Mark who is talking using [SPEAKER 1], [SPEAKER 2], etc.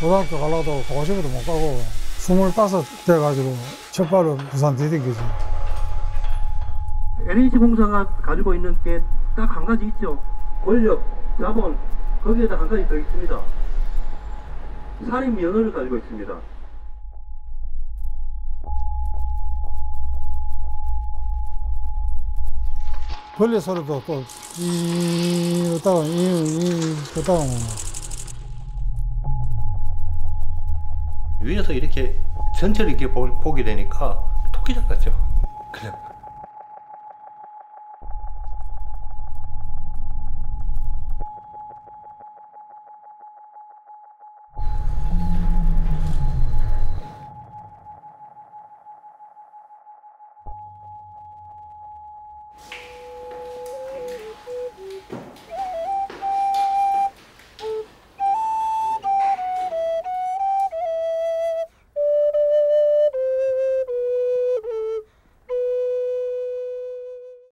[SPEAKER 1] 고등학교 가려도 고시부도 못 가고 스물다섯 돼가지고 첫발로 부산 디딘기지.
[SPEAKER 2] NH공사가 가지고 있는 게 딱 한 가지 있죠. 권력, 자본, 거기에다 한 가지 더 있습니다. 살인 면허를 가지고 있습니다.
[SPEAKER 1] 벌레 소리도 또, 이, 이따가, 이, 이, 그다가
[SPEAKER 3] 위에서 이렇게 전체를 이렇게 보- 보게 되니까 토끼장 같죠.